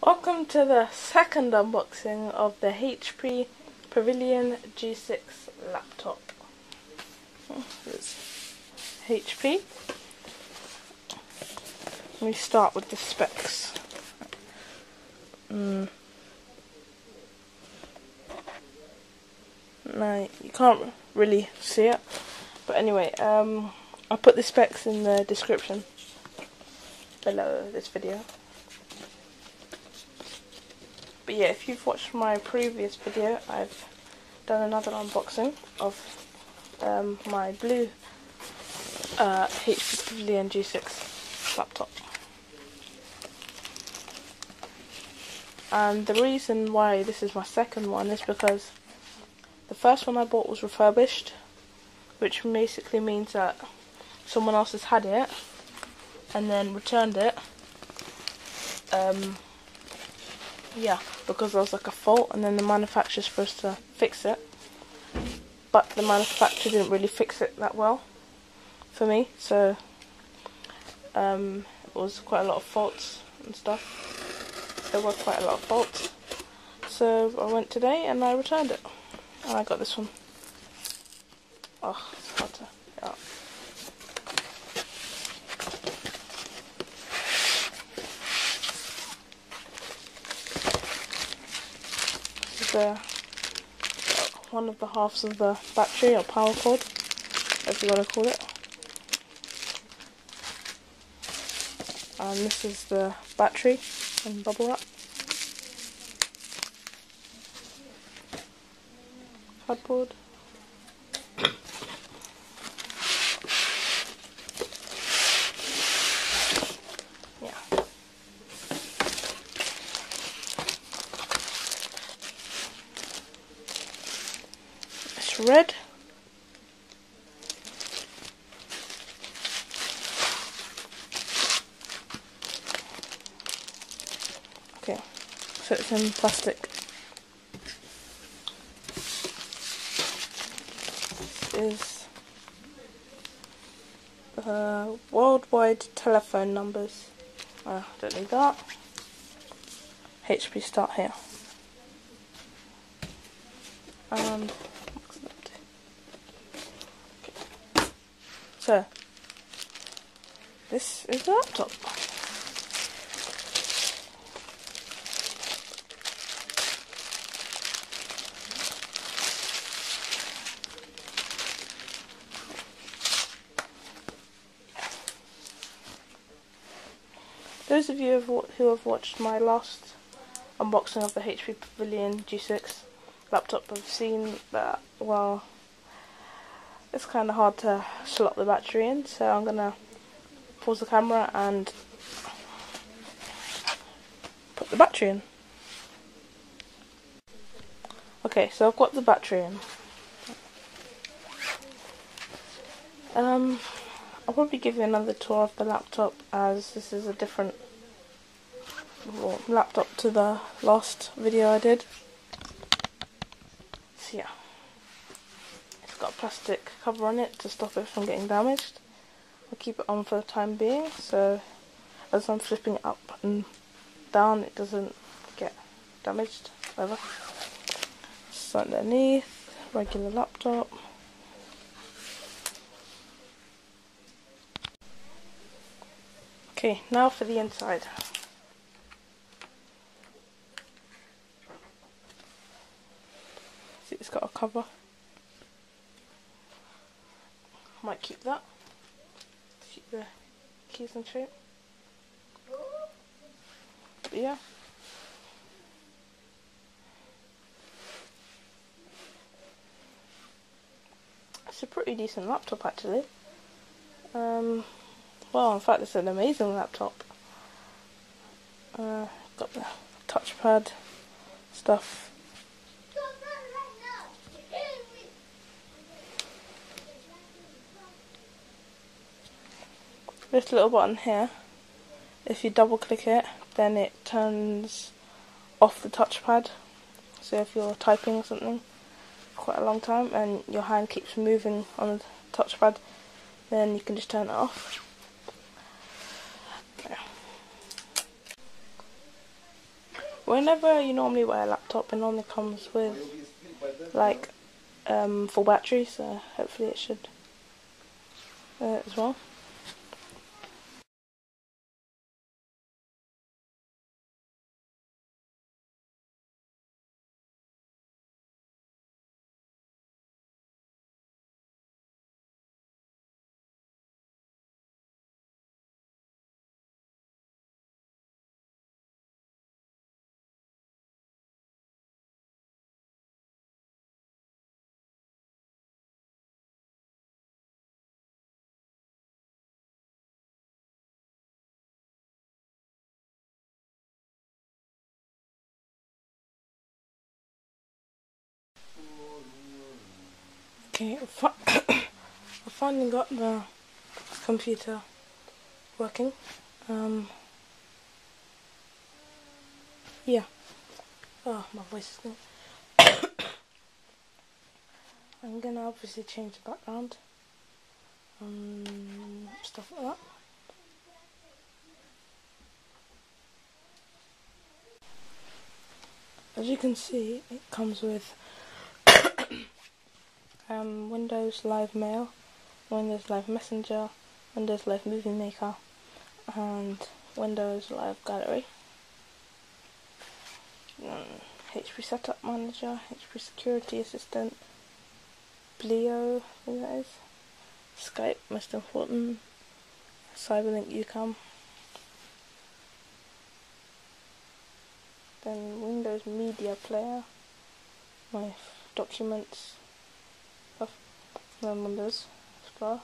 Welcome to the second unboxing of the HP Pavilion G6 laptop. HP. Let me start with the specs. Mm. No, you can't really see it. But anyway, um, I'll put the specs in the description below this video. But yeah, if you've watched my previous video, I've done another unboxing of um, my blue uh, HP Pavilion G6 laptop. And the reason why this is my second one is because the first one I bought was refurbished, which basically means that someone else has had it and then returned it. Um, yeah, because there was like a fault and then the manufacturer's supposed to fix it. But the manufacturer didn't really fix it that well for me, so um, it was quite a lot of faults and stuff. There were quite a lot of faults. So I went today and I returned it. And I got this one. Oh, it's hard to get out. The one of the halves of the battery or power cord, as you want to call it. And this is the battery and bubble wrap. Cardboard. Red. Okay, so it's in plastic. This is uh, worldwide telephone numbers. Uh, don't need that. HP start here. And This is the laptop. Those of you who have watched my last unboxing of the HP Pavilion G6 laptop have seen that, well, it's kind of hard to slot the battery in so I'm gonna pause the camera and put the battery in. Okay so I've got the battery in. Um I'll probably give you another tour of the laptop as this is a different laptop to the last video I did. So yeah got a plastic cover on it to stop it from getting damaged. I'll keep it on for the time being so as I'm flipping up and down it doesn't get damaged ever. So underneath, regular laptop. Okay, now for the inside. See, it's got a cover. Might keep that. Keep the keys in shape. But yeah. It's a pretty decent laptop actually. Um, well, in fact, it's an amazing laptop. Uh, got the touchpad stuff this little button here, if you double click it, then it turns off the touchpad. So if you're typing something for quite a long time and your hand keeps moving on the touchpad, then you can just turn it off. whenever you normally wear a laptop, it normally comes with like um, full battery, so hopefully it should uh, as well. Okay, I finally got the computer working. Um, yeah. Oh, my voice is going. I'm gonna obviously change the background. Um, stuff like that. As you can see, it comes with um, Windows Live Mail, Windows Live Messenger, Windows Live Movie Maker, and Windows Live Gallery. Um, HP Setup Manager, HP Security Assistant, Blio, I think that is, Skype, most important, Cyberlink YouCam, then Windows Media Player, my documents, then Windows Explorer.